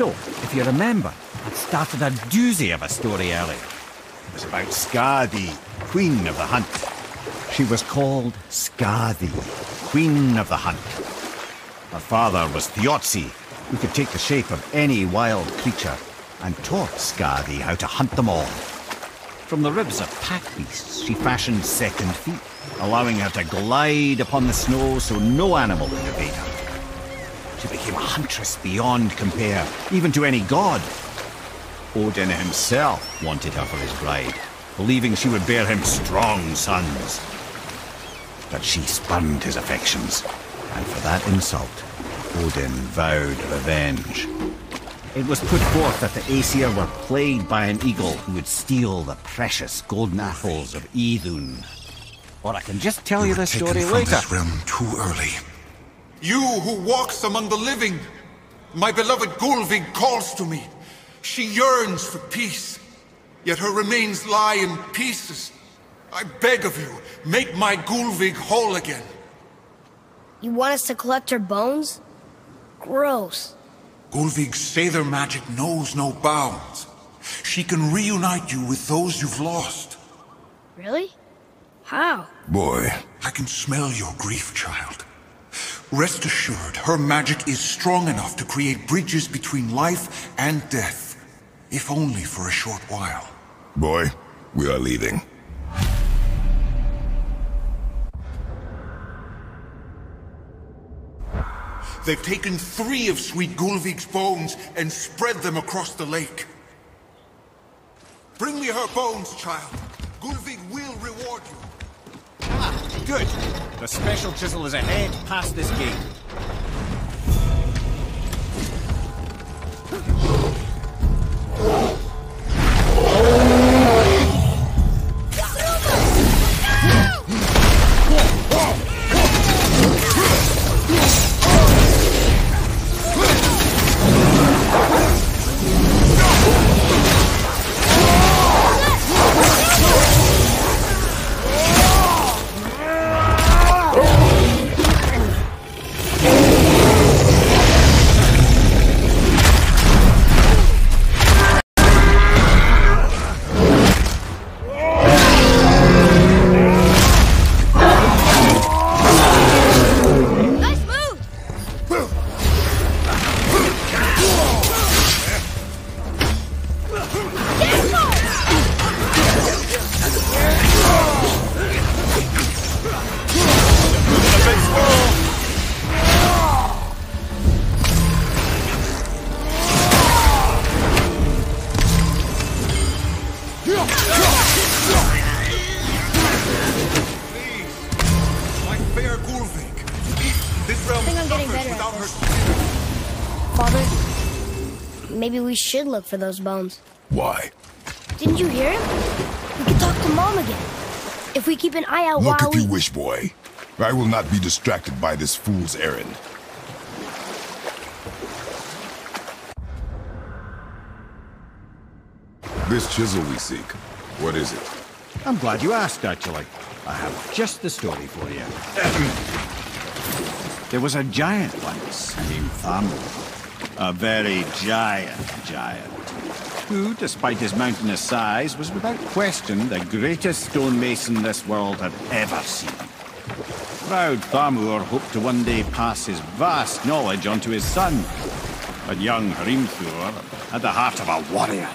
So, if you remember, I'd started a doozy of a story earlier. It was about Skadi, Queen of the Hunt. She was called Skadi, Queen of the Hunt. Her father was Thiazi, who could take the shape of any wild creature, and taught Skadi how to hunt them all. From the ribs of pack beasts, she fashioned second feet, allowing her to glide upon the snow so no animal could evade her. Became a huntress beyond compare, even to any god. Odin himself wanted her for his bride, believing she would bear him strong sons. But she spurned his affections, and for that insult, Odin vowed revenge. It was put forth that the Aesir were plagued by an eagle who would steal the precious golden apples of Idun. Or I can just tell you, you the story later. this realm too early. You who walks among the living, my beloved Gullveig calls to me. She yearns for peace, yet her remains lie in pieces. I beg of you, make my Gullveig whole again. You want us to collect her bones? Gross. Gullveig's Seidr magic knows no bounds. She can reunite you with those you've lost. Really? How? Boy, I can smell your grief, child. Rest assured, her magic is strong enough to create bridges between life and death. If only for a short while. boy, we are leaving. They've taken three of Sweet Gullveig's bones and spread them across the lake. Bring me her bones, child. Gulvig will reward you. Ah, good. The special chisel is ahead, past this gate. Nice for those bones. Why? Didn't you hear him? We could talk to Mom again. If we keep an eye out Look while if we... you wish, boy. I will not be distracted by this fool's errand. This chisel we seek, what is it? I'm glad you asked, actually. I have just the story for you. there was a giant once named Thamur. A very giant giant. Who, despite his mountainous size, was without question the greatest stonemason this world had ever seen. Proud Thamur hoped to one day pass his vast knowledge on to his son. But young Hrimthur had the heart of a warrior.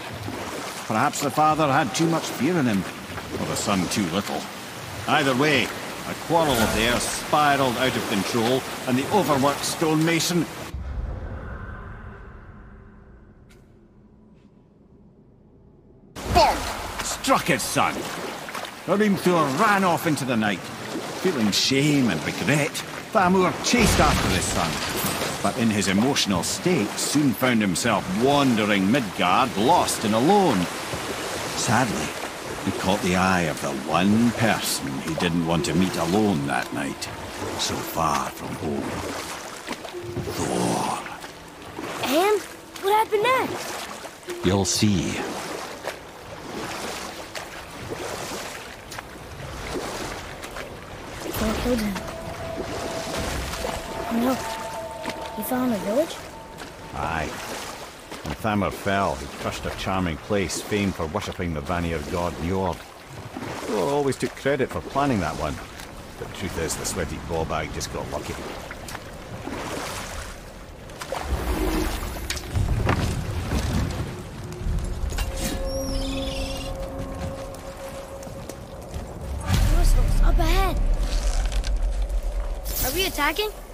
Perhaps the father had too much fear in him, or the son too little. Either way, a quarrel of theirs spiraled out of control, and the overworked stonemason struck his son. Hrimthur ran off into the night. Feeling shame and regret, Thamur chased after his son. But in his emotional state, soon found himself wandering Midgard, lost and alone. Sadly, he caught the eye of the one person he didn't want to meet alone that night, so far from home. Thor. And? What happened next? You'll see. Thor killed no. He fell in the village? Aye. When Thamur fell, he crushed a charming place famed for worshipping the Vanir god Njord. Thor always took credit for planning that one, but the truth is the sweaty ballbag just got lucky. Attacking?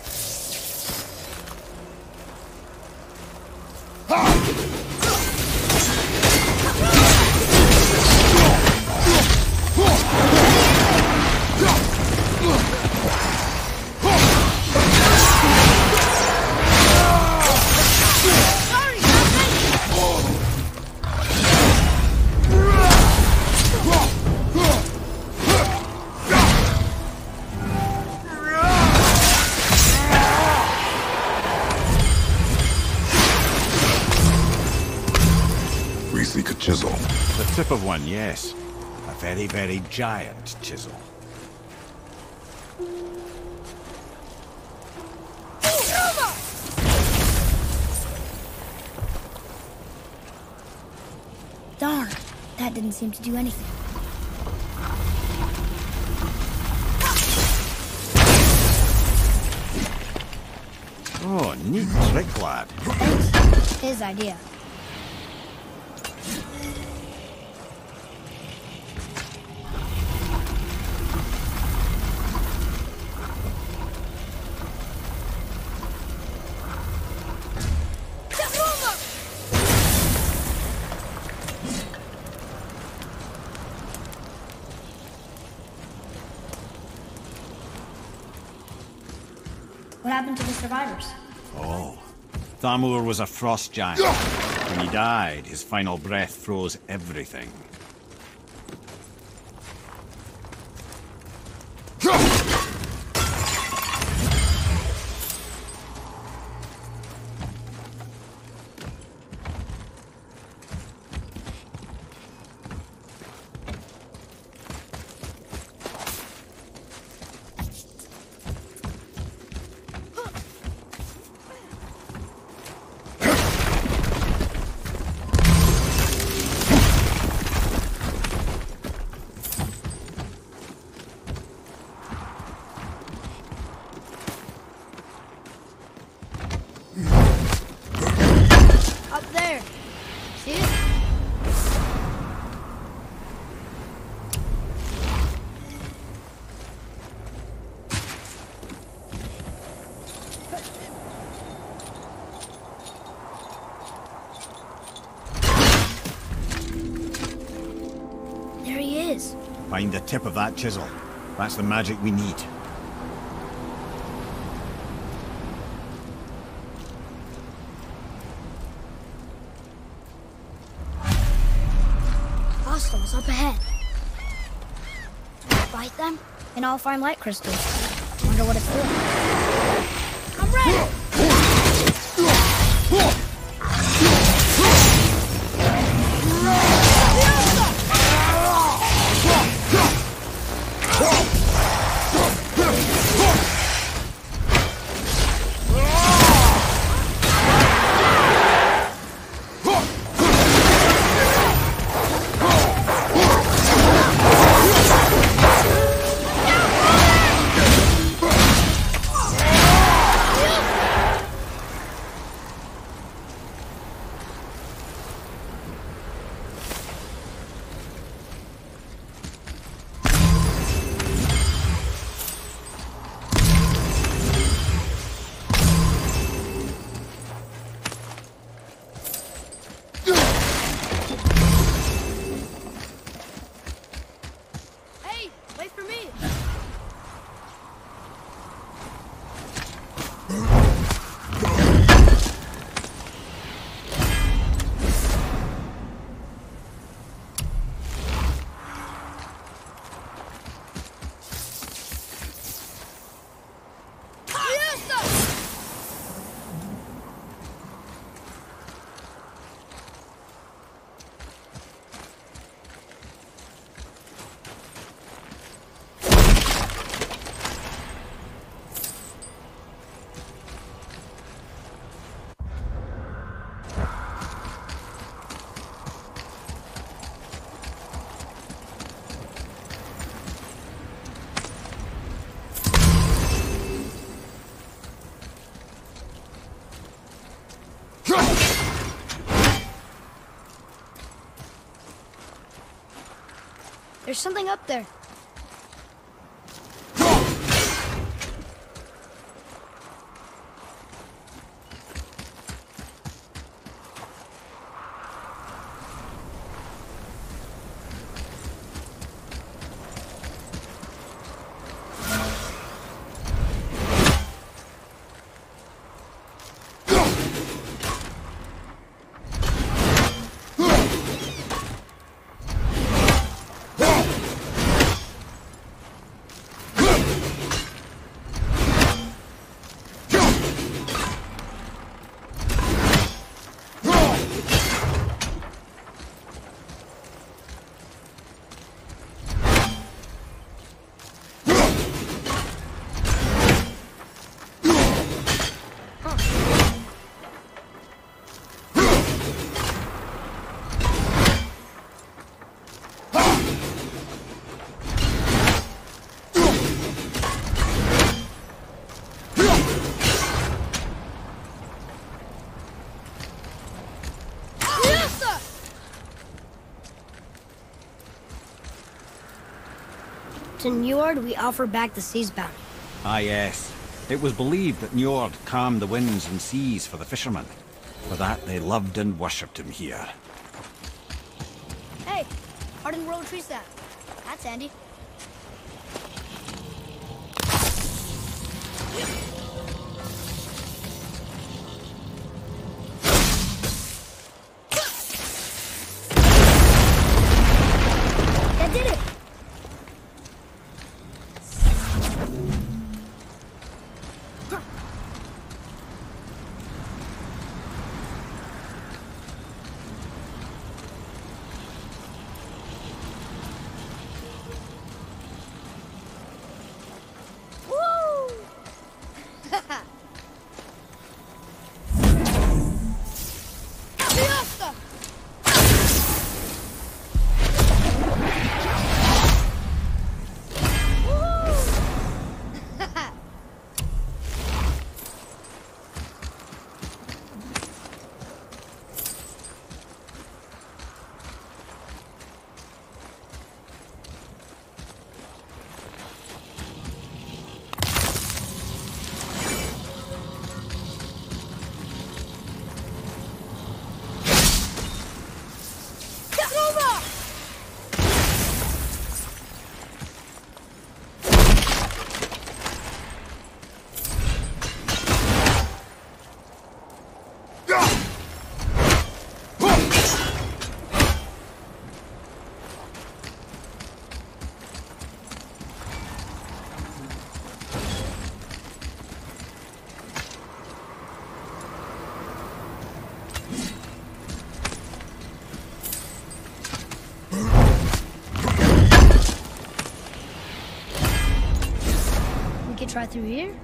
Giant chisel. Darn, that didn't seem to do anything. Oh, neat trick, lad. Thanks. His idea. Survivors? Oh. Thamur was a frost giant. When he died, his final breath froze everything. Tip of that chisel. That's the magic we need. Hostiles up ahead. Fight them, and I'll find light crystals. Wonder what it's for. I'm ready! Something up there. To Njord, we offer back the sea's bounty. Ah, yes. It was believed that Njord calmed the winds and seas for the fishermen. For that, they loved and worshipped him here. Hey, hardened world tree staff. That's handy. Try through here.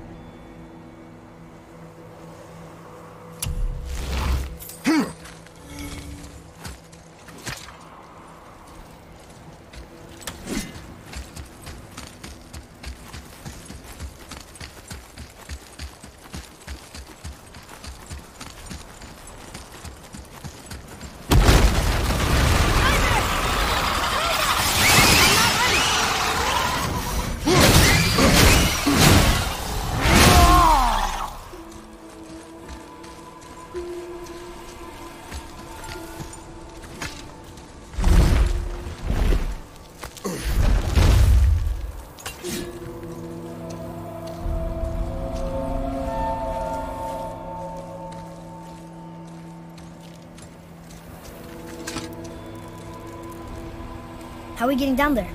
Are we getting down there?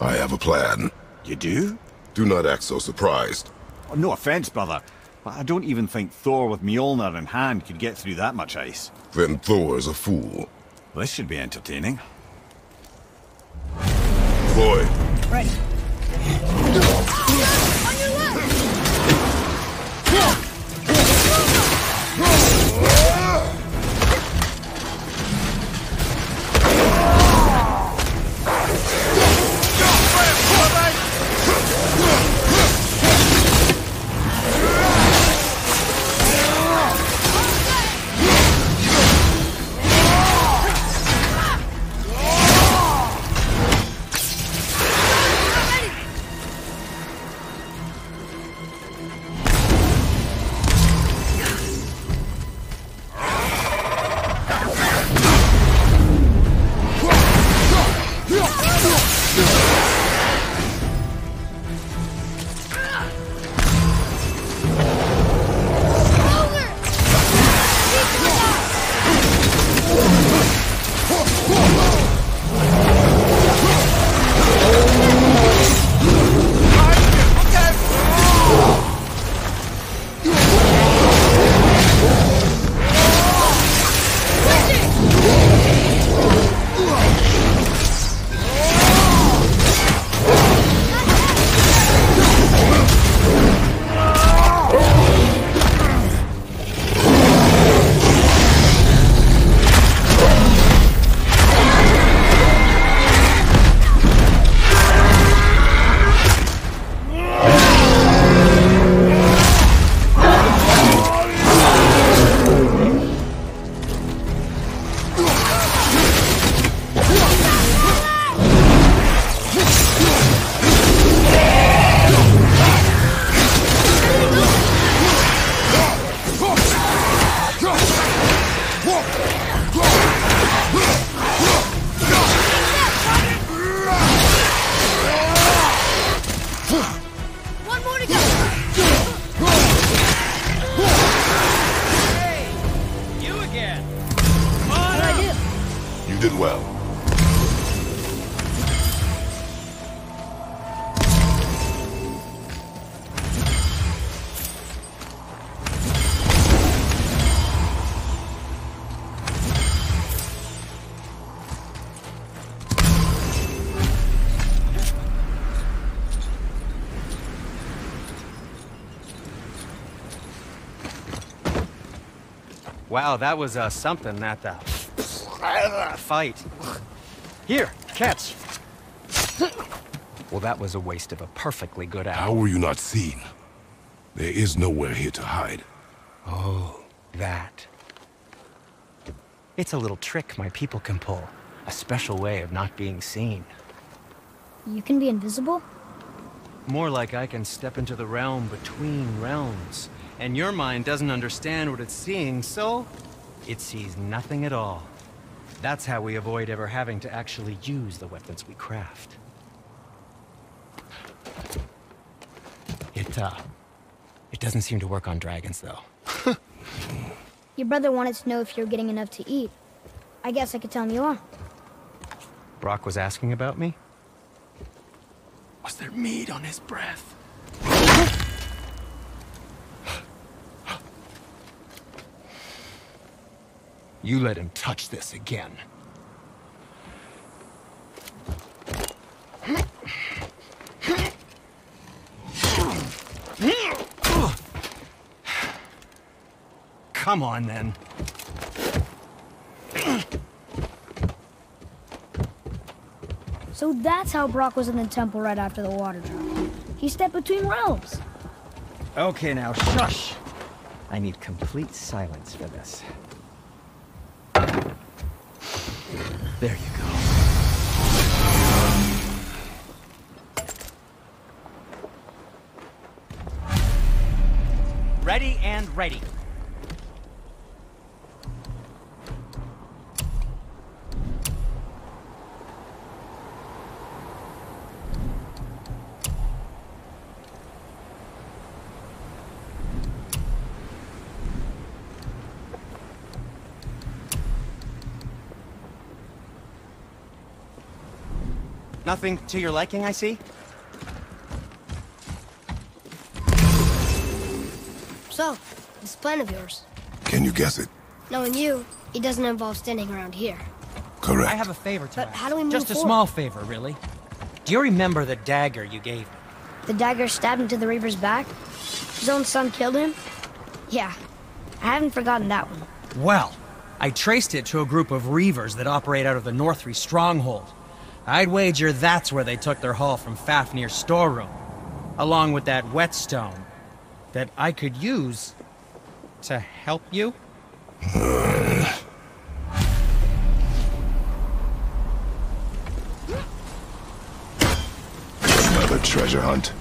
I have a plan. You do? Do not act so surprised. Oh, no offense, brother, but I don't even think Thor with Mjolnir in hand could get through that much ice. Then Thor's a fool. This should be entertaining. Boy, Ready. Wow, that was uh, something, that uh, fight. Here, catch. Well, that was a waste of a perfectly good hour. How were you not seen? There is nowhere here to hide. Oh, that. It's a little trick my people can pull. A special way of not being seen. You can be invisible? More like I can step into the realm between realms. And your mind doesn't understand what it's seeing, so it sees nothing at all. That's how we avoid ever having to actually use the weapons we craft. It, uh, it doesn't seem to work on dragons, though. Your brother wanted to know if you're getting enough to eat. I guess I could tell him you are. Brok was asking about me? Was there meat on his breath? You let him touch this again. Come on, then. So that's how Brok was in the temple right after the water drop. He stepped between realms. Okay, now shush. I need complete silence for this. There you go. Ready and ready. Nothing to your liking, I see? So, this plan of yours. Can you guess it? Knowing you, it doesn't involve standing around here. Correct. I have a favor to But ask. how do we move Just a small favor, really. Do you remember the dagger you gave me? The dagger stabbed into the Reaper's back? His own son killed him? Yeah, I haven't forgotten that one. Well, I traced it to a group of reavers that operate out of the Northry stronghold. I'd wager that's where they took their haul from Fafnir's storeroom, along with that whetstone that I could use to help you. Another treasure hunt.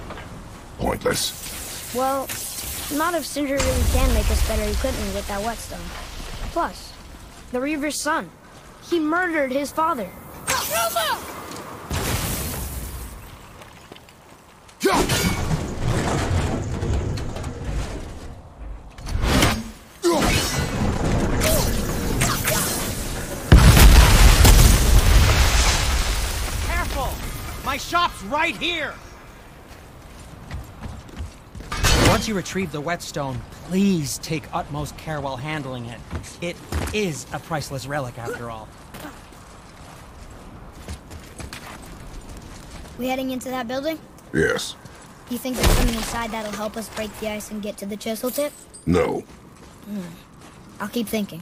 Pointless. Well, not if Sindri really can make us better equipment with that whetstone. Plus, the Reaver's son. He murdered his father. Careful! Right here! Once you retrieve the whetstone, please take utmost care while handling it. It is a priceless relic, after all. We heading into that building? Yes. You think there's something inside that'll help us break the ice and get to the chisel tip? No. Hmm. I'll keep thinking.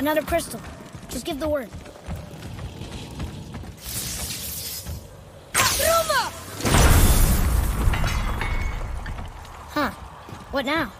Another crystal. Just give the word. Huh. What now?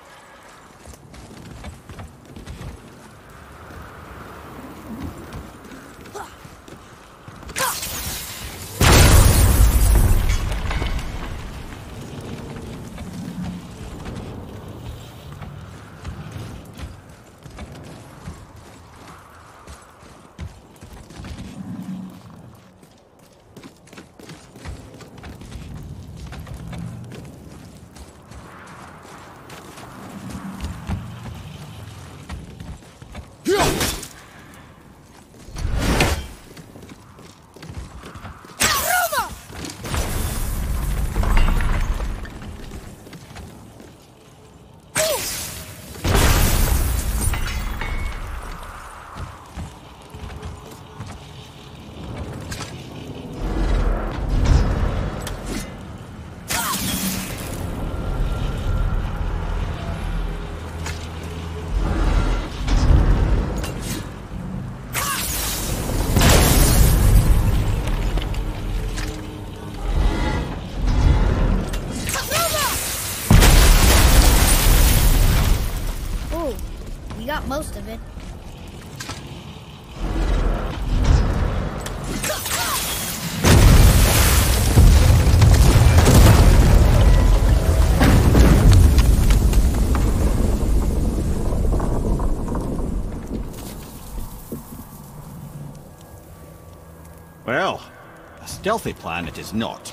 Stealthy plan it is not.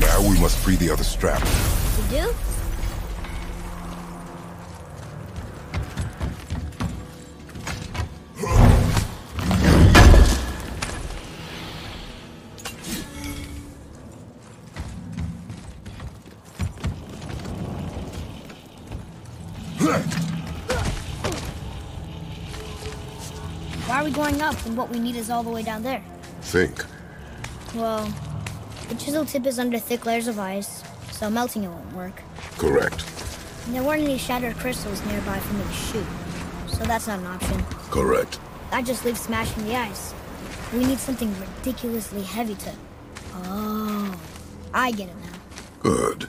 Now we must free the other strap. You do? Why are we going up when what we need is all the way down there? Think. Well, the chisel tip is under thick layers of ice, so melting it won't work. Correct. And there weren't any shattered crystals nearby for me to shoot, so that's not an option. Correct. I just leave smashing the ice. We need something ridiculously heavy to... Oh, I get it now. Good.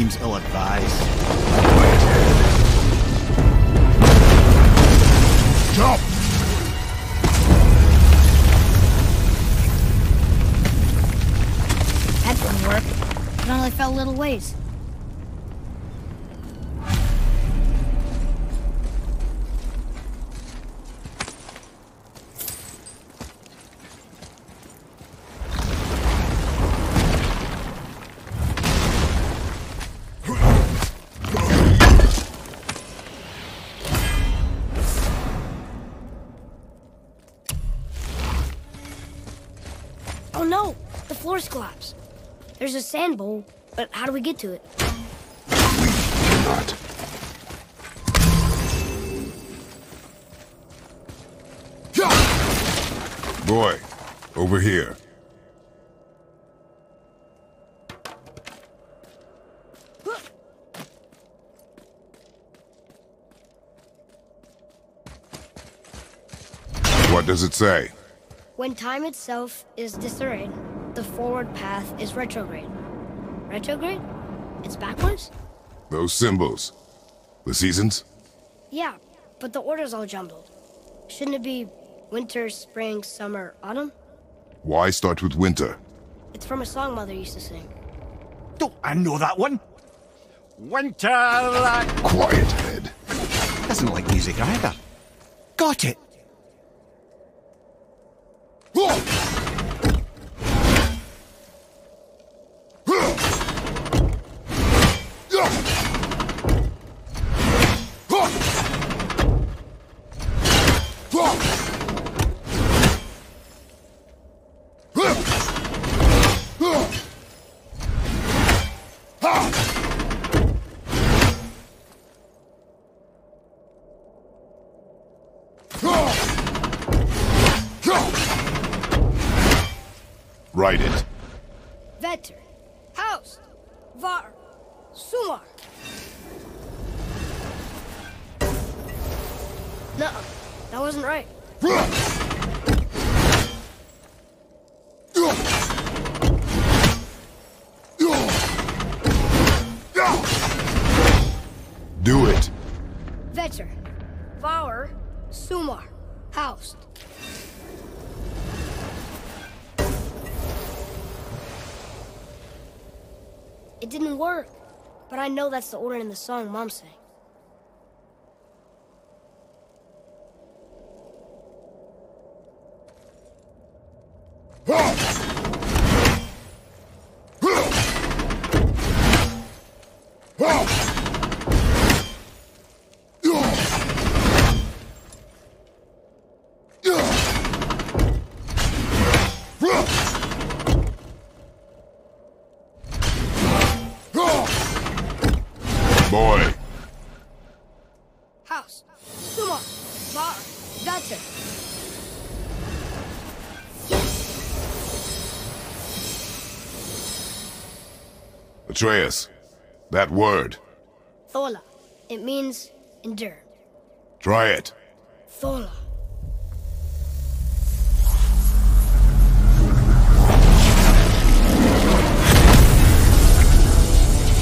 Seems ill-advised. There's a sand bowl, but how do we get to it? Not. Boy, over here. What does it say? When time itself is disarrayed, the forward path is retrograde. Retrograde? It's backwards? Those symbols. The seasons? Yeah, but the order's all jumbled. Shouldn't it be winter, spring, summer, autumn? Why start with winter? It's from a song Mother used to sing. Don't I know that one? Winter like... Quiet, head. Doesn't like music either. Got it! Write Yeah. Know that's the order in the song Mom sang. Atreus, that word. Thola. It means endure. Try it. Thola.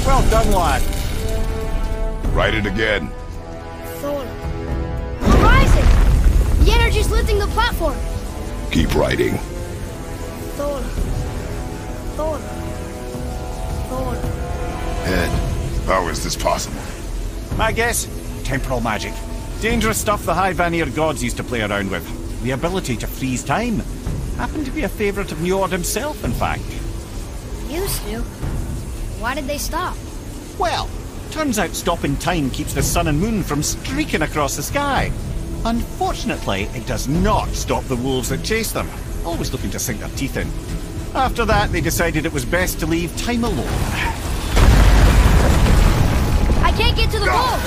Well done, lad. Write it again. Thola. We're rising! The energy's lifting the platform! Keep writing. Thola. Thola. Thola. Ed, how is this possible? My guess? Temporal magic. Dangerous stuff the High Vanir gods used to play around with. The ability to freeze time. Happened to be a favourite of Njord himself, in fact. Used to. Why did they stop? Well, turns out stopping time keeps the sun and moon from streaking across the sky. Unfortunately, it does not stop the wolves that chase them, always looking to sink their teeth in. After that, they decided it was best to leave time alone. I can't get to the boat!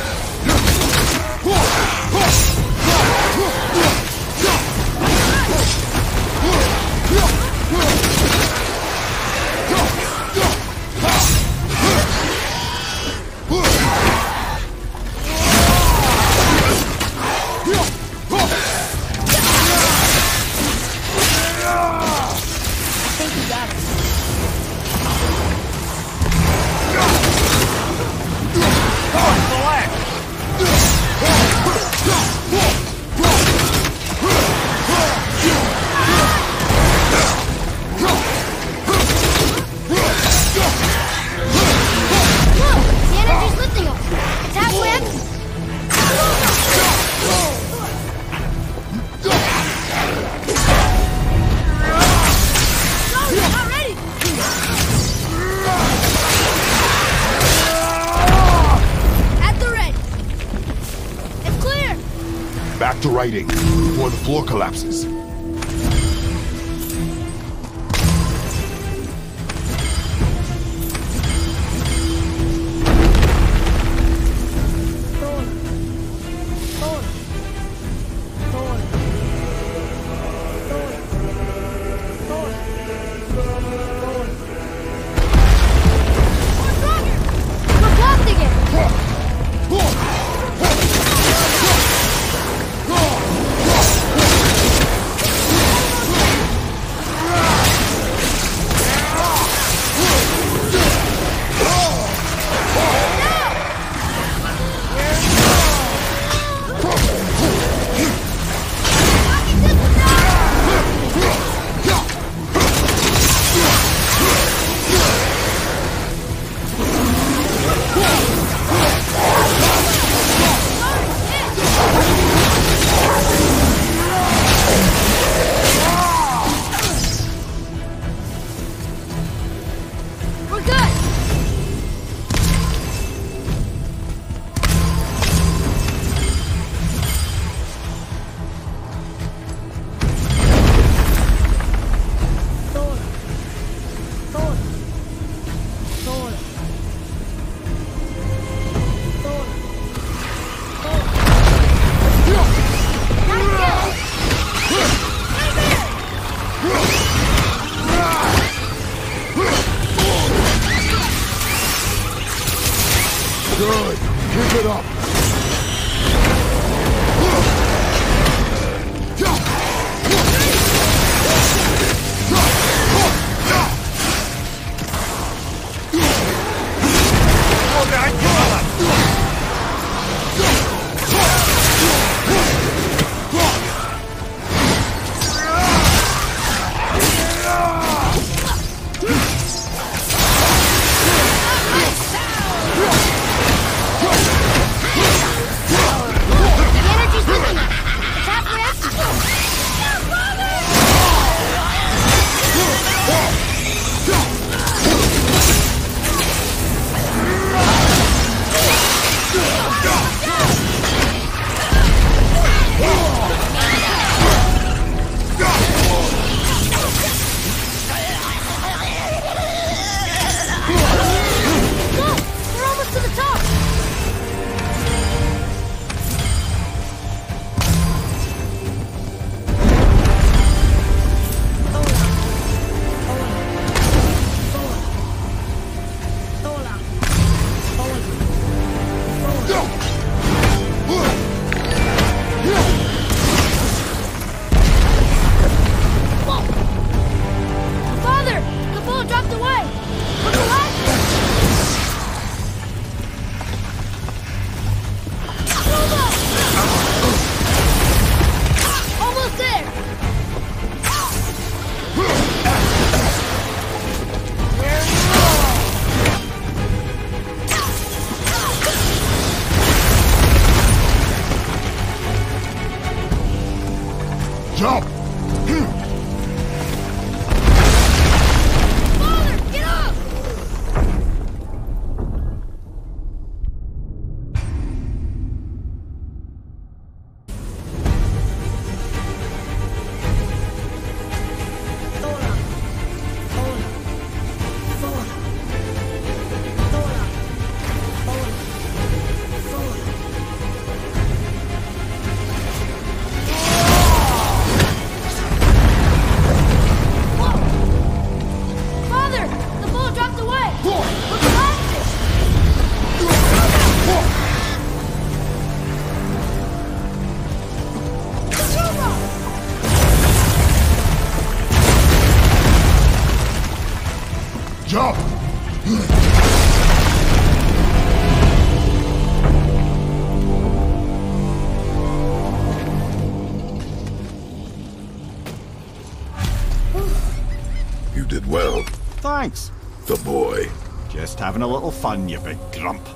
Having a little fun, you big grump.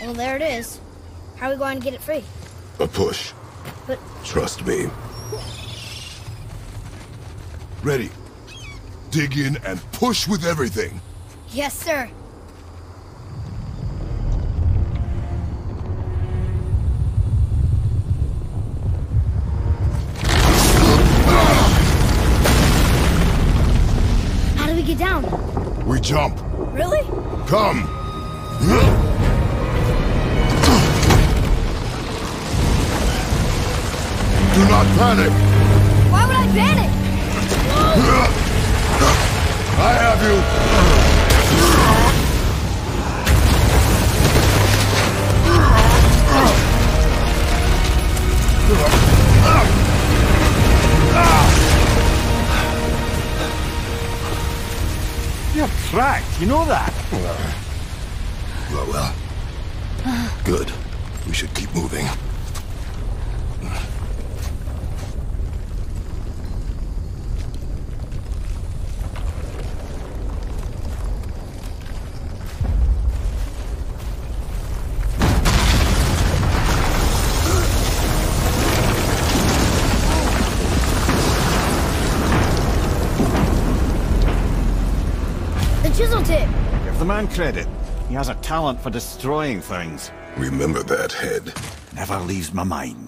Well, there it is. How are we going to get it free? A push. But Trust me. Ready. Dig in and push with everything. Yes, sir. Jump. Really? Come. Do not panic. Why would I panic? I have you. cracked, you know that? Well, well. Good. We should keep moving. Credit. He has a talent for destroying things. Remember that head. Never leaves my mind.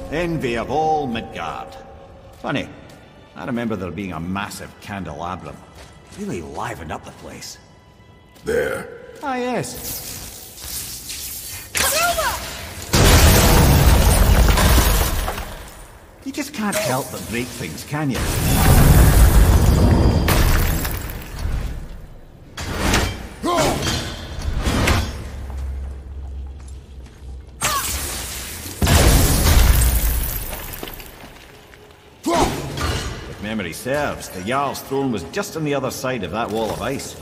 Envy of all Midgard. Funny, I remember there being a massive candelabrum. Really livened up the place. There. Ah, yes. You just can't help but break things, can you? Serves, the Jarl's throne was just on the other side of that wall of ice.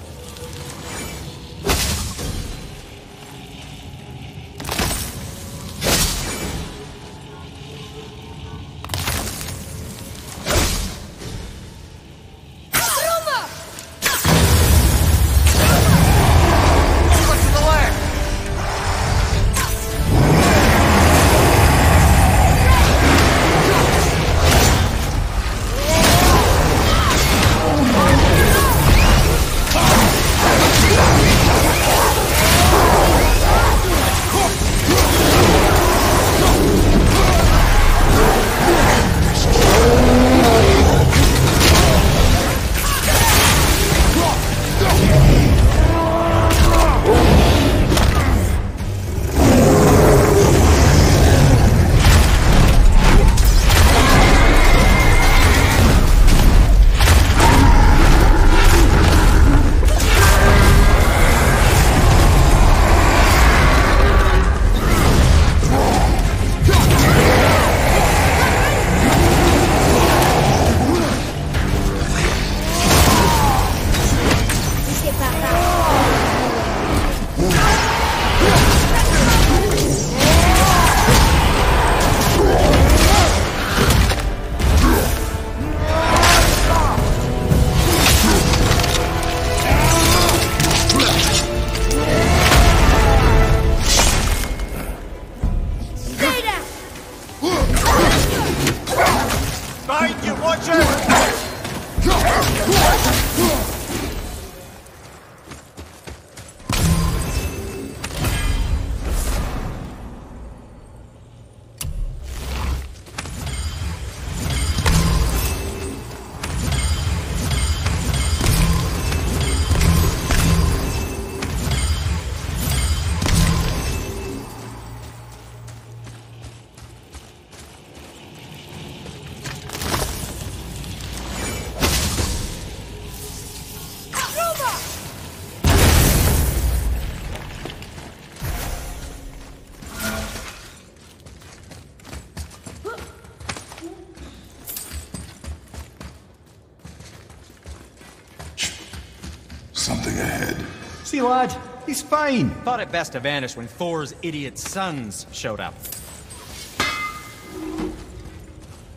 Lad, he's fine. Thought it best to vanish when Thor's idiot sons showed up.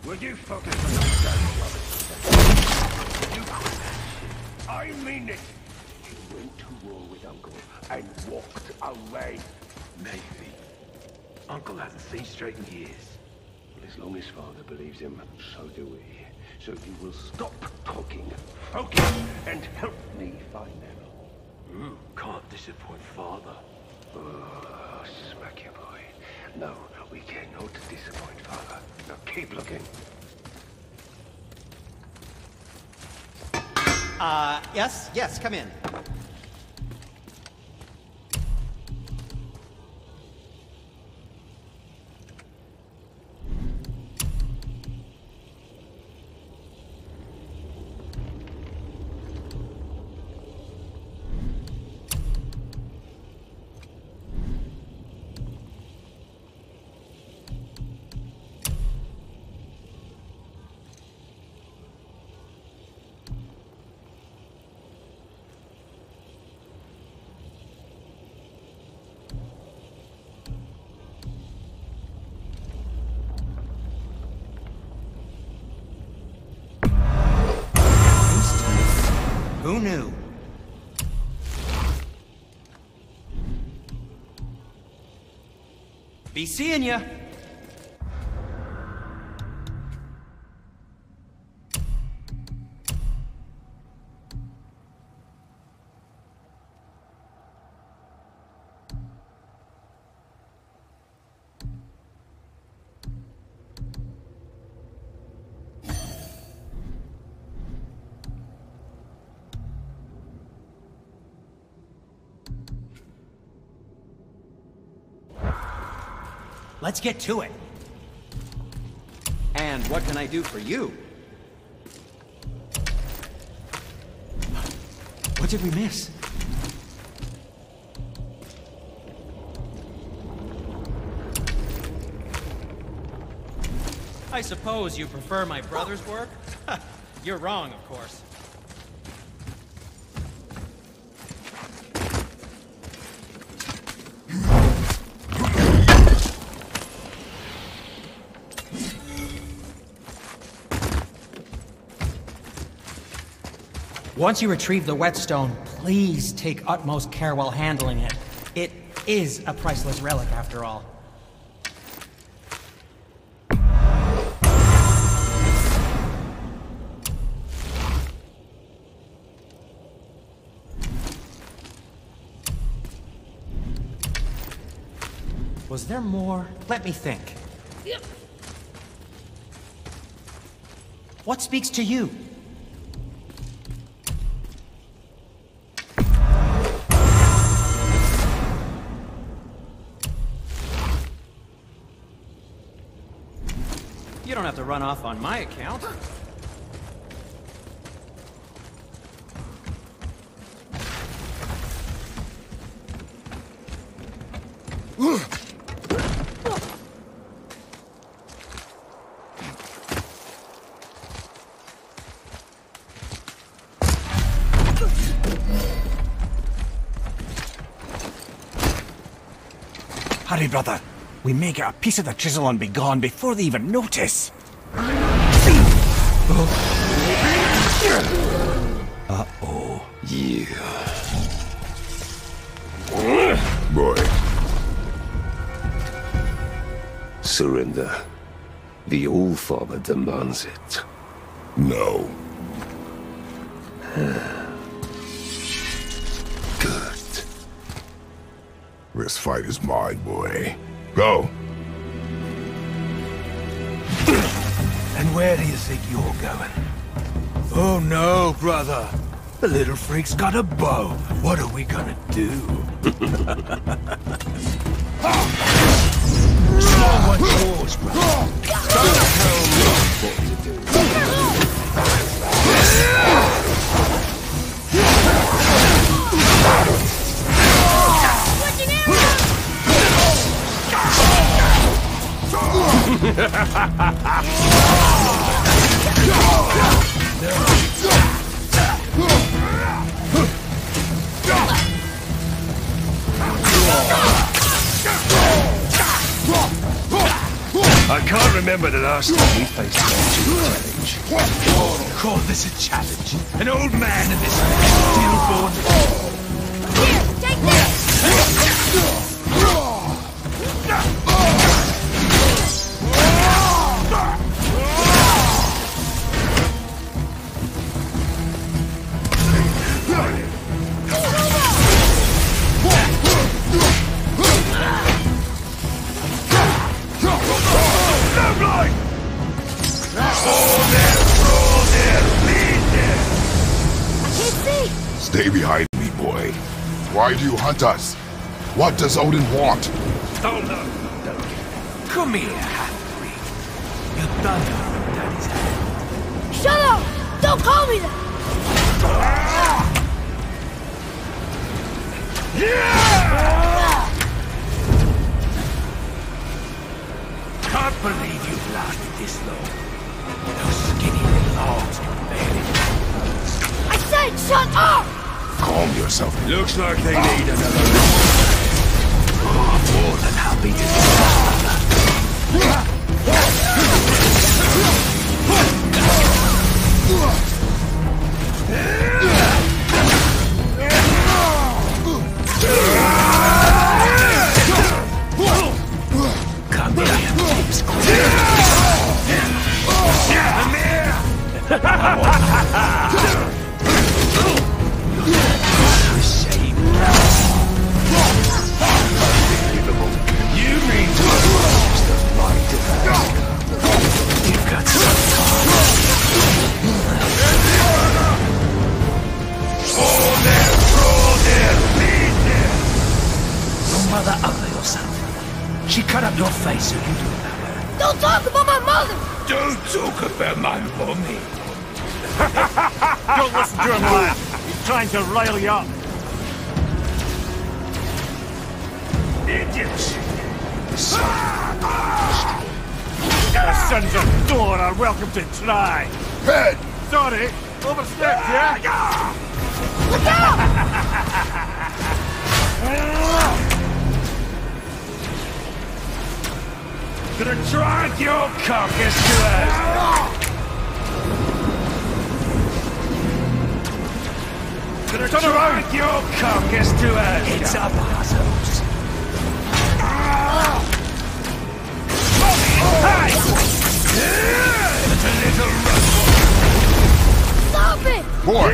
Will you focus on yourself, You quit. I mean it. You went to war with Uncle and walked away. Maybe. Uncle hasn't seen straight in years. Well, as long as father believes him, so do we. So you will stop talking, focus, and help me find them. You can't disappoint father. Oh, smack you, boy. No, we cannot disappoint father. Now keep looking. Uh, yes, yes, come in. Be seeing ya. Let's get to it. And what can I do for you? What did we miss? I suppose you prefer my brother's work? You're wrong, of course. Once you retrieve the whetstone, please take utmost care while handling it. It is a priceless relic, after all. Was there more? Let me think. What speaks to you? Run off on my account. Hurry, brother. We may get a piece of the chisel and be gone before they even notice. Uh-oh. Yeah. Boy. Surrender. The All-Father demands it. No. Good. This fight is mine, boy. Go. Where do you think you're going? Oh no, brother. The little freak's got a bow. What are we gonna do? Slow one yours, brother. Can't remember the last time we faced a challenge. Call this a challenge. An old man and this stillborn Why do you hunt us? What does Odin want? No, don't get Come here, half-breed. You thunder from Daddy's hand. Shut up! Don't call me that! Can't believe you've lasted this long. Those skinny little arms can barely... I said shut up! Calm yourself. Looks like they need another. Oh, more than happy to discuss, brother. Come here, She cut up your face so you do that. Don't talk about my mother! Don't talk about my mommy. Don't listen to him, lad. He's trying to rile you up. Idiots. The sons of Thor are welcome to try. Head! Sorry, overstepped, yeah? Look out! Ah! Gonna drag your carcass to earth! Gonna drag your carcass to earth! It's up, assholes! Hey! It's a little Stop it! Boy,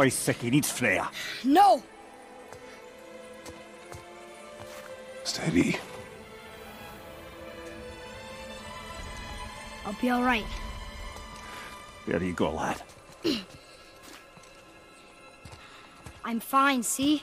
boy's sick, he needs Freya. No! steady. I'll be alright. There you go, lad. I'm fine, see?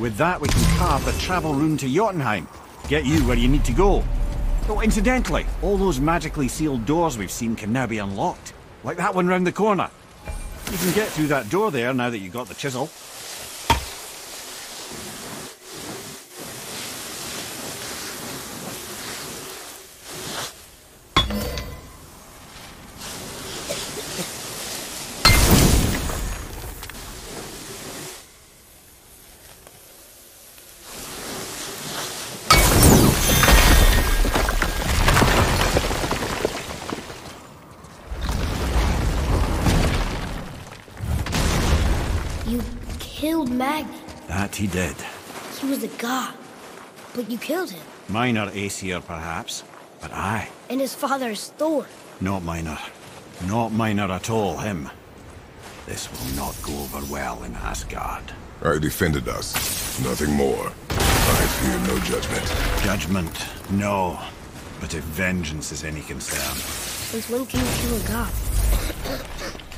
With that, we can carve the travel rune to Jotunheim. Get you where you need to go. Oh, incidentally, all those magically sealed doors we've seen can now be unlocked. Like that one round the corner. You can get through that door there now that you've got the chisel. You killed Magni. That he did. He was a god. But you killed him. Minor Aesir, perhaps. But I, And his father is Thor. not minor. Not minor at all, him. This will not go over well in Asgard. I defended us. Nothing more. I fear no judgment. Judgment, no. But if vengeance is any concern, Since when can you kill a god?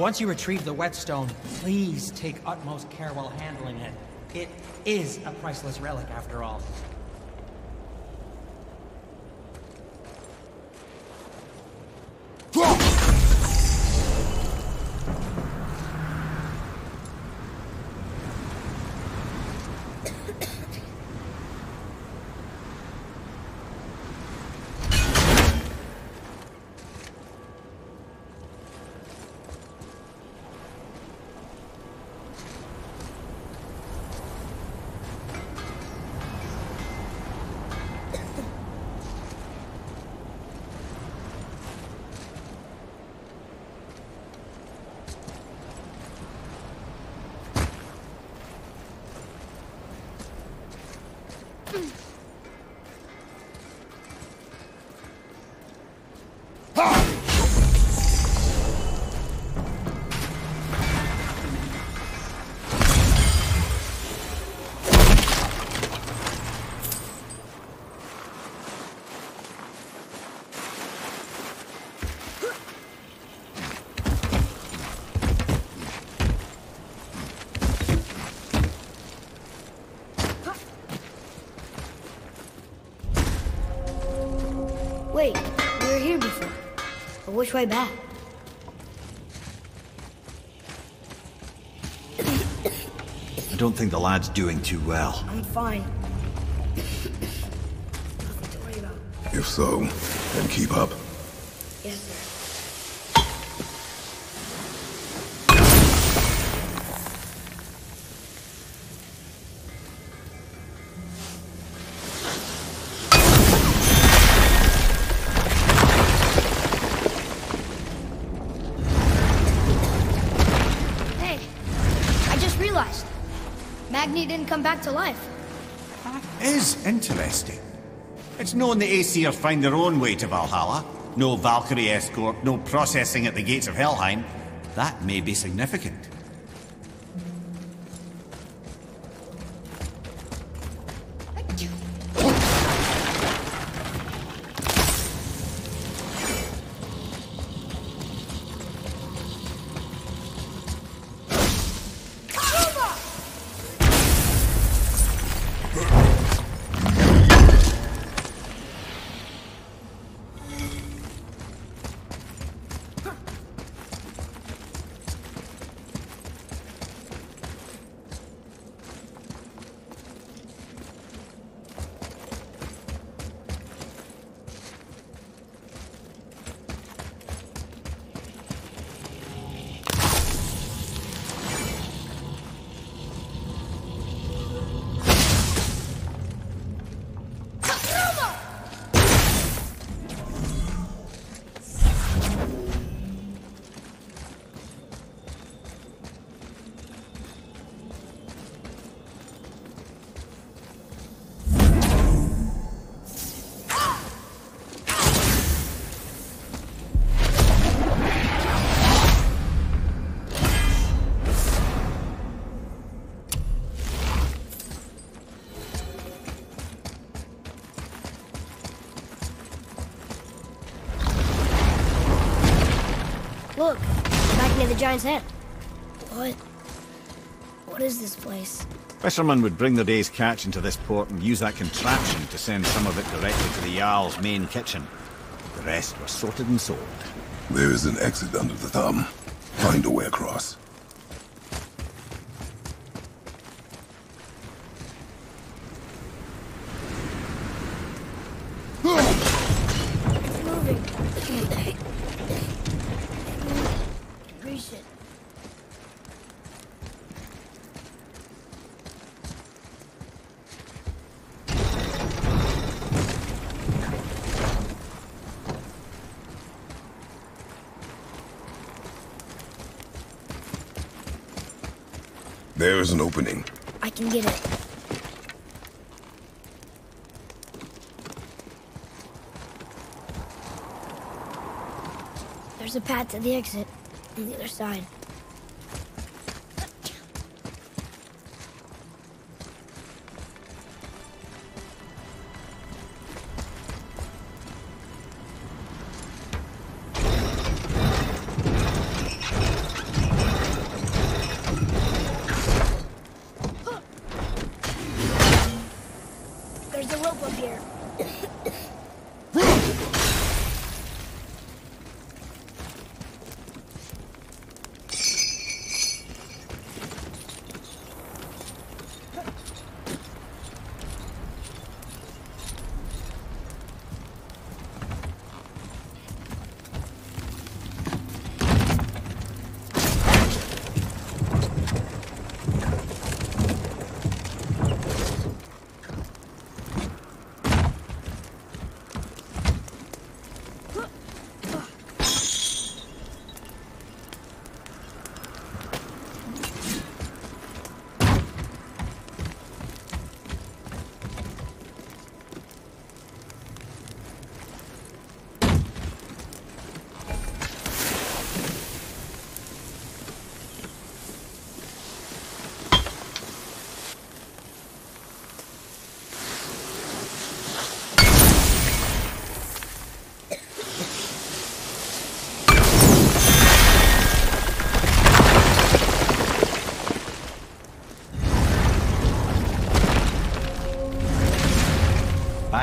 Once you retrieve the whetstone, please take utmost care while handling it. It is a priceless relic, after all. Which way back? I don't think the lad's doing too well. I'm fine. Nothing to worry about. If so, then keep up. Come back to life. Is interesting. It's known the Aesir find their own way to Valhalla. No Valkyrie escort, no processing at the gates of Helheim. That may be significant. Giant's head. What? What is this place? Fishermen would bring their day's catch into this port and use that contraption to send some of it directly to the Jarl's main kitchen. The rest were sorted and sold. There is an exit under the thumb. Find a way across. It's moving. Reach it. There is an opening. I can get it. There's a path to the exit on the other side.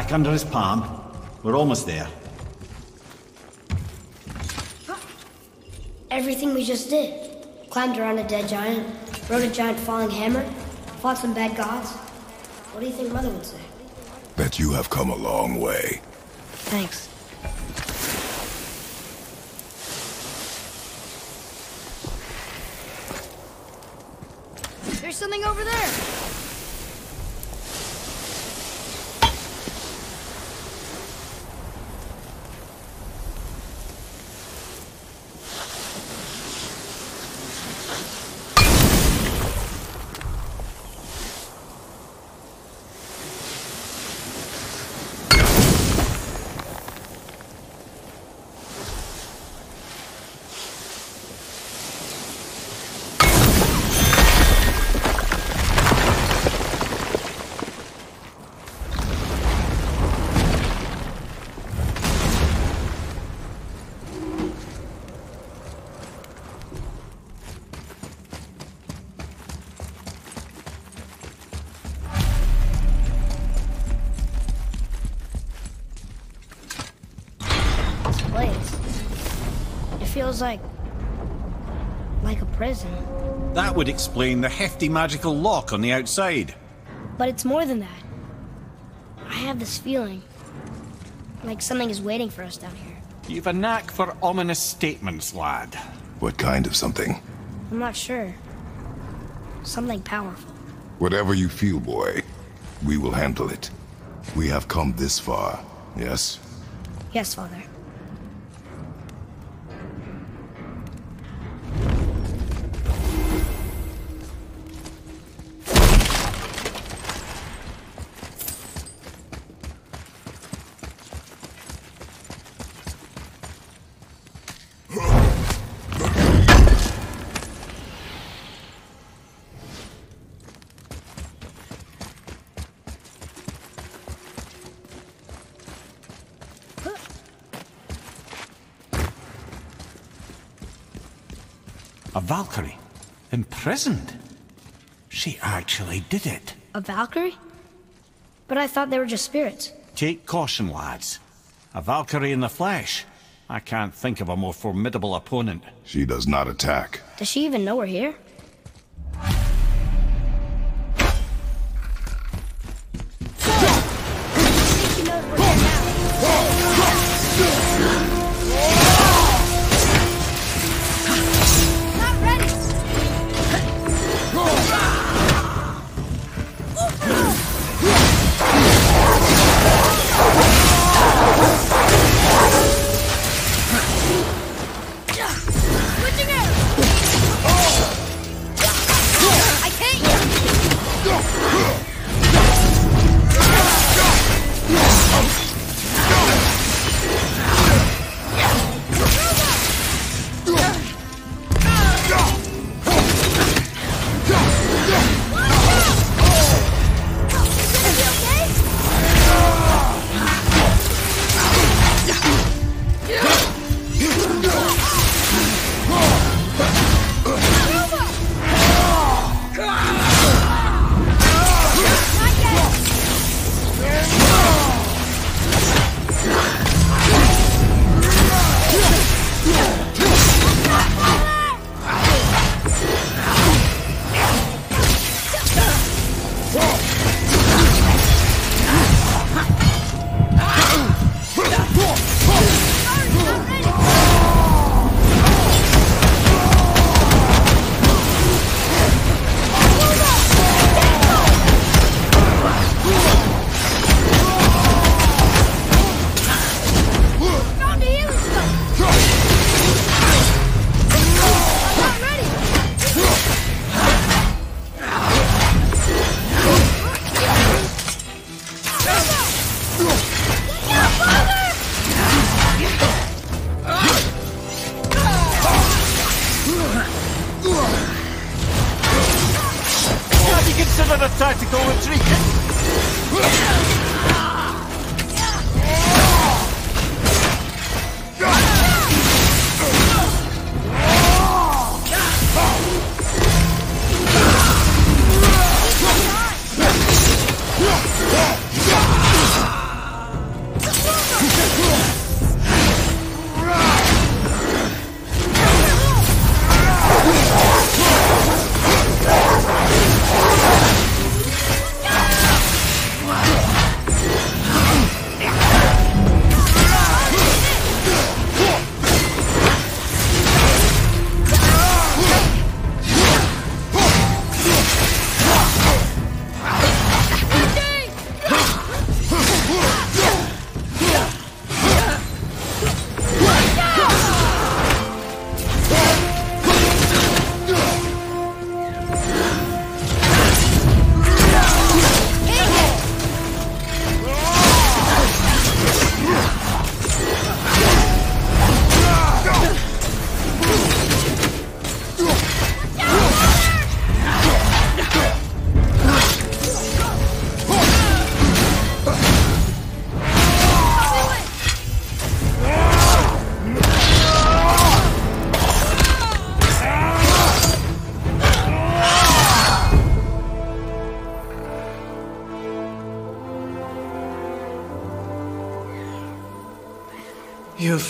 Back under his palm. We're almost there. Everything we just did. Climbed around a dead giant, rode a giant falling hammer, fought some bad gods. What do you think Mother would say? That you have come a long way. Thanks. There's something over there. This place. It feels like. like a prison. That would explain the hefty magical lock on the outside. But it's more than that. I have this feeling. Like something is waiting for us down here. You've a knack for ominous statements, lad. What kind of something? I'm not sure. Something powerful. Whatever you feel, boy, we will handle it. We have come this far, yes? Yes, Father. Imprisoned? She actually did it. A Valkyrie? But I thought they were just spirits. Take caution, lads. A Valkyrie in the flesh. I can't think of a more formidable opponent. She does not attack. Does she even know we're here?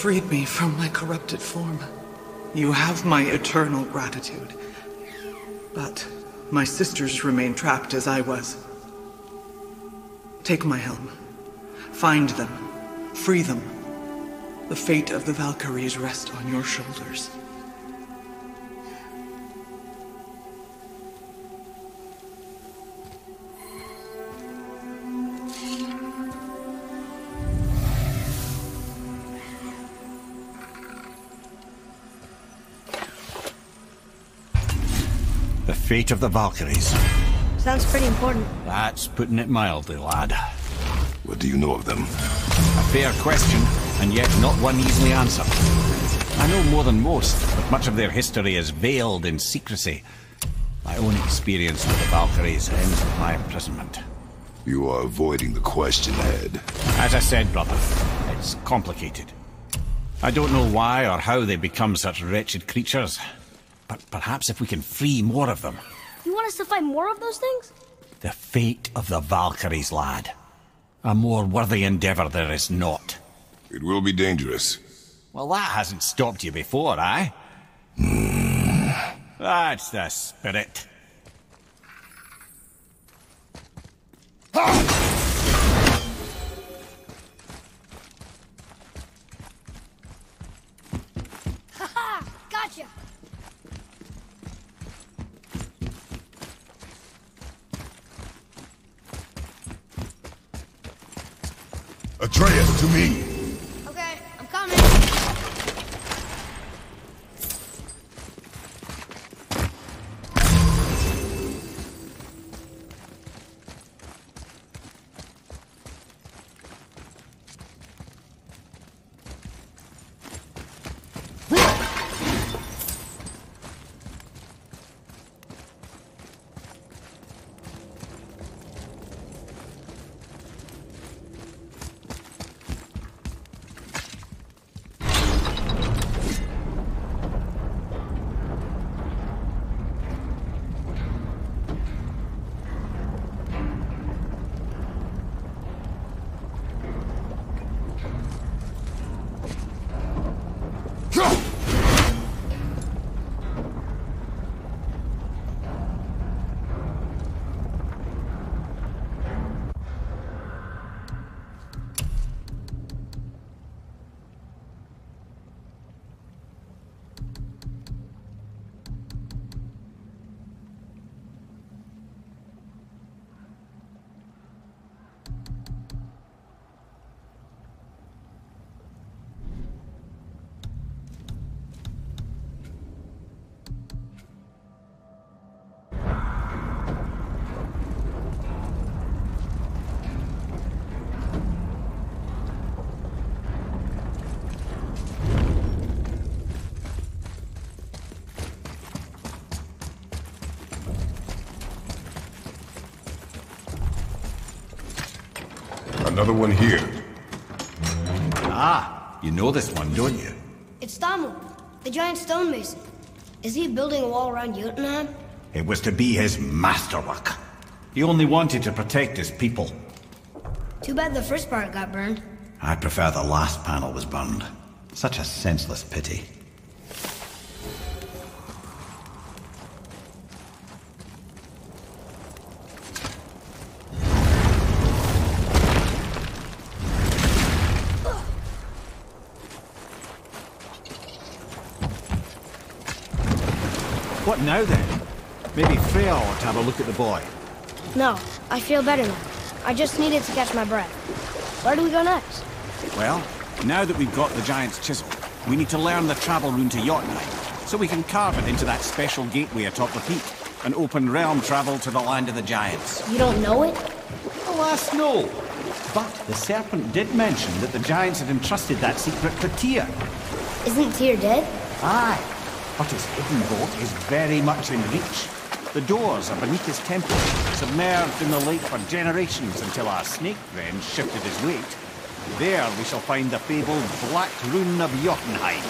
Freed me from my corrupted form. You have my eternal gratitude. But my sisters remain trapped as I was. Take my helm. Find them. Free them. The fate of the Valkyries rests on your shoulders. Fate of the Valkyries. Sounds pretty important. That's putting it mildly, lad. What do you know of them? A fair question, and yet not one easily answered. I know more than most, but much of their history is veiled in secrecy. My own experience with the Valkyries ends with my imprisonment. You are avoiding the question, Ed. As I said, brother, it's complicated. I don't know why or how they become such wretched creatures, but perhaps if we can free more of them. You want us to find more of those things? The fate of the Valkyries, lad. A more worthy endeavor there is not. It will be dangerous. Well, that hasn't stopped you before, eh? That's the spirit. Atreus, to me! Another one here. Ah, you know this one, don't you? It's Thamur, the giant stonemason. Is he building a wall around Jotunheim? It was to be his masterwork. He only wanted to protect his people. Too bad the first part got burned. I prefer the last panel was burned. Such a senseless pity. Now then? Maybe Freya ought to have a look at the boy. No, I feel better now. I just needed to catch my breath. Where do we go next? Well, now that we've got the giant's chisel, we need to learn the travel rune to Jotunheim, so we can carve it into that special gateway atop the peak, and open realm travel to the land of the giants. You don't know it? Alas, no. But the serpent did mention that the giants had entrusted that secret to Tyr. Isn't Tyr dead? Aye, but his hidden vault is very much in reach. The doors are beneath his temple, submerged in the lake for generations until our snake friend shifted his weight. There we shall find the fabled Black Rune of Jotunheim.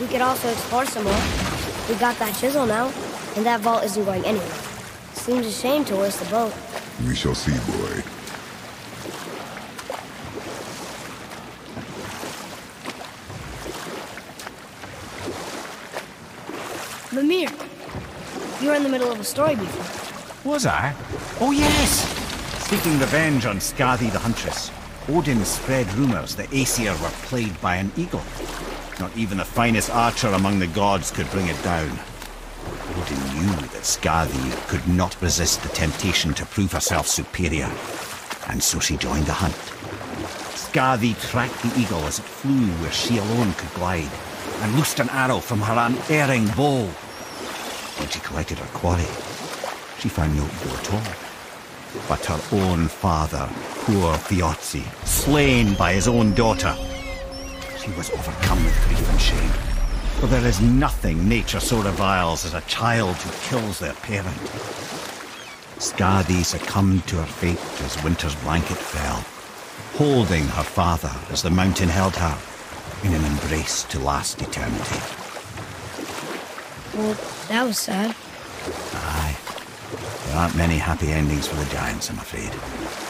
We could also explore some more. We got that chisel now, and that vault isn't going anywhere. Seems a shame to waste the boat. We shall see, boy. Mimir, you were in the middle of a story before. Was I? Oh yes! Seeking revenge on Skadi the Huntress, Odin spread rumors that Aesir were plagued by an eagle. Not even the finest archer among the gods could bring it down. Odin knew that Skadi could not resist the temptation to prove herself superior, and so she joined the hunt. Skadi tracked the eagle as it flew where she alone could glide, and loosed an arrow from her unerring bow. When she collected her quarry, she found no eagle at all. But her own father, poor Thiazi, slain by his own daughter. She was overcome with grief and shame. For there is nothing nature so reviles as a child who kills their parent. Skadi succumbed to her fate as winter's blanket fell, holding her father as the mountain held her in an embrace to last eternity. Well, that was sad. Aye. There aren't many happy endings for the giants, I'm afraid.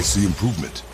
I see improvement.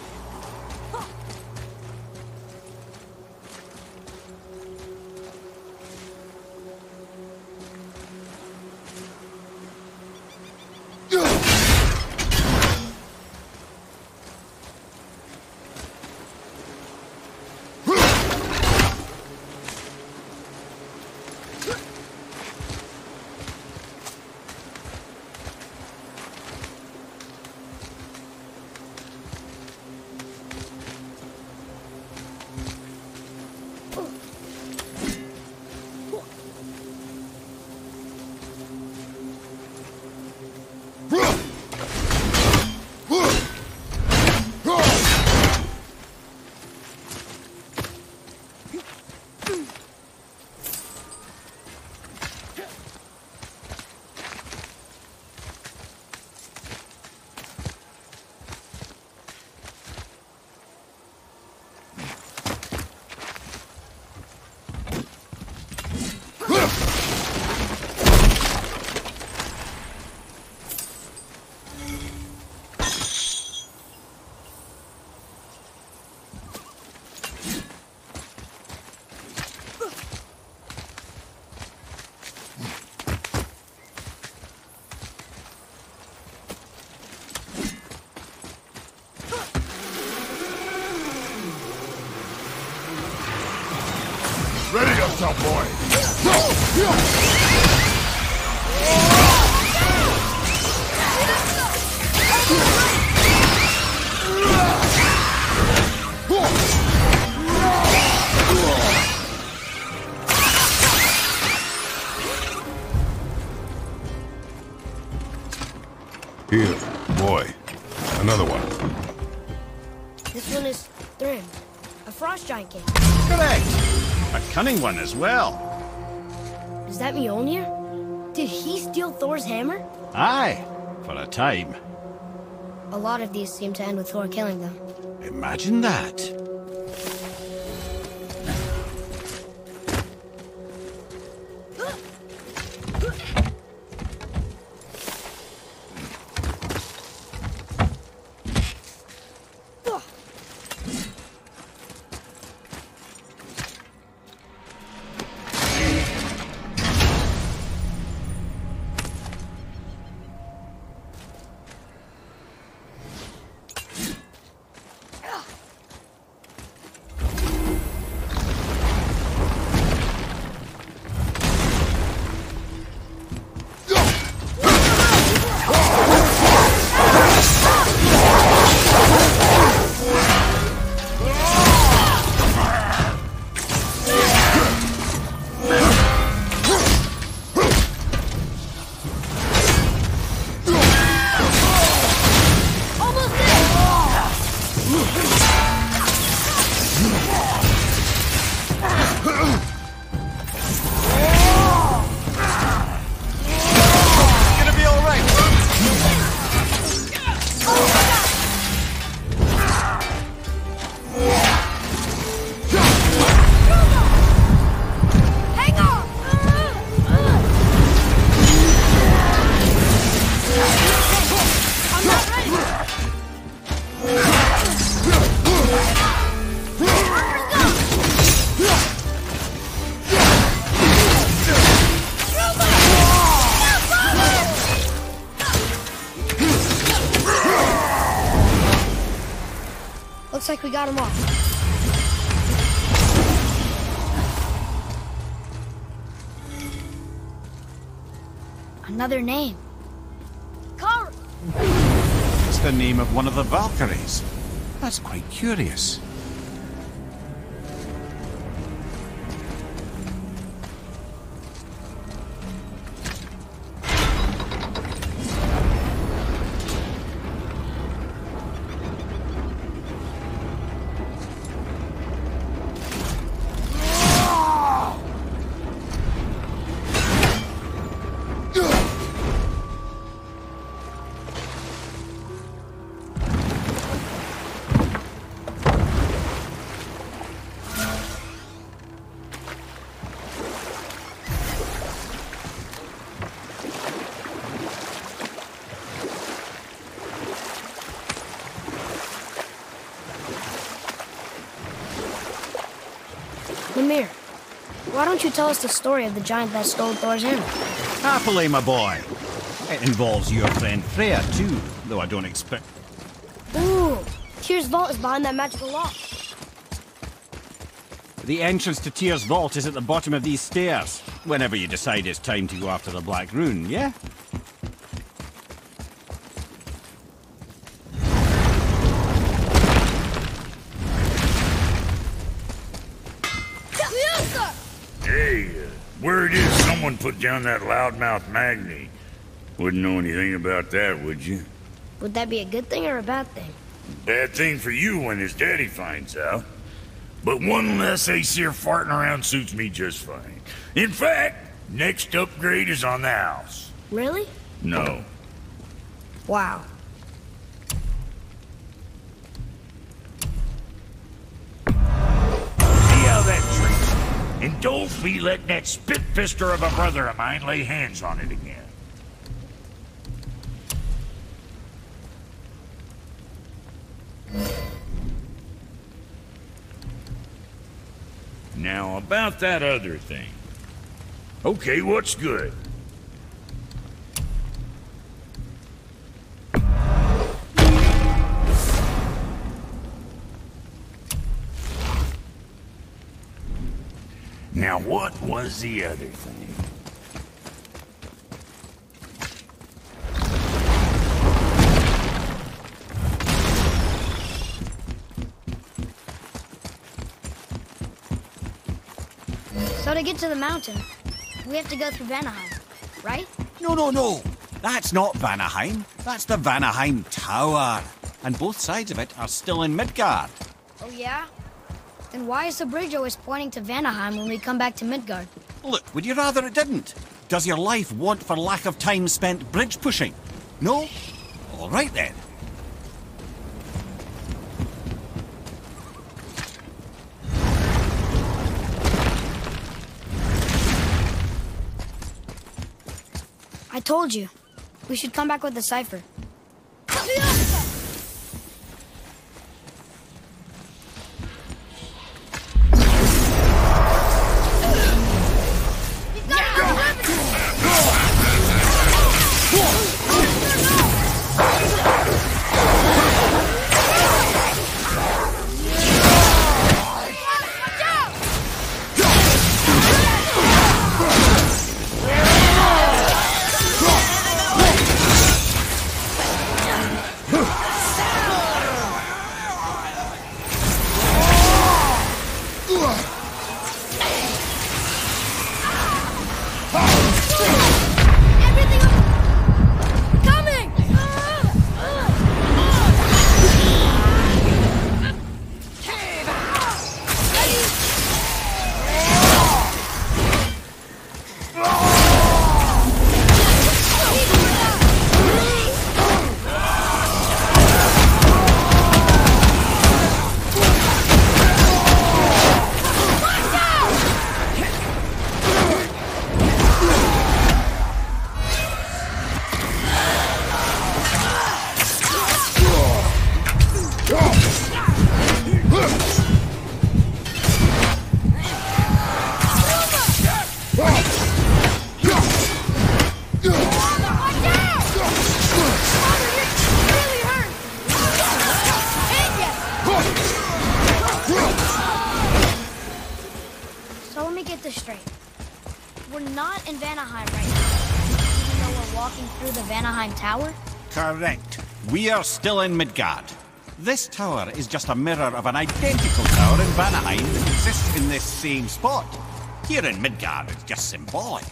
Thrym, a frost giant king. Correct. A cunning one as well. Is that Mjolnir? Did he steal Thor's hammer? Aye, for a time. A lot of these seem to end with Thor killing them. Imagine that. We got him off. Another name. Kara! It's the name of one of the Valkyries. That's quite curious. Mimir, why don't you tell us the story of the giant that stole Thor's hammer? Happily, my boy. It involves your friend Freya, too, though I don't expect... Ooh, Tyr's vault is behind that magical lock. The entrance to Tyr's vault is at the bottom of these stairs. Whenever you decide it's time to go after the Black Rune, yeah? Put down that loudmouth Magni. Wouldn't know anything about that, would you? Would that be a good thing or a bad thing? Bad thing for you when his daddy finds out. But one less Aesir farting around suits me just fine. In fact, next upgrade is on the house. Really? No. Wow. See how that treats you. And don't be letting that spitfister of a brother of mine lay hands on it again. Now, about that other thing. Okay, what's good? Now, what was the other thing? So to get to the mountain, we have to go through Vanaheim, right? No, no, no. That's not Vanaheim. That's the Vanaheim Tower. And both sides of it are still in Midgard. Oh yeah? Then why is the bridge always pointing to Vanaheim when we come back to Midgard? Look, would you rather it didn't? Does your life want for lack of time spent bridge pushing? No? All right then. I told you. We should come back with the cipher. still in Midgard. This tower is just a mirror of an identical tower in Vanaheim that exists in this same spot. Here in Midgard, it's just symbolic.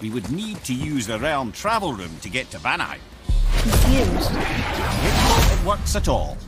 We would need to use the realm travel room to get to Vanaheim. Confused. It works at all.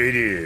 Is.